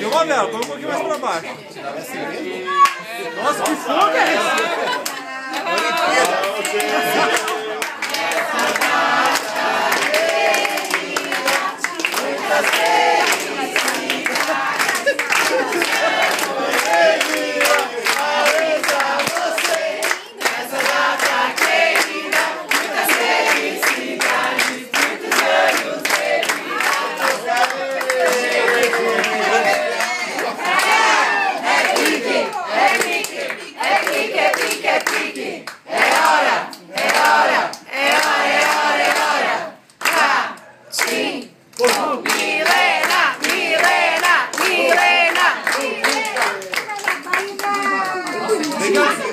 E uma vela, põe um pouquinho mais pra baixo. Nossa, que fogo é esse? They got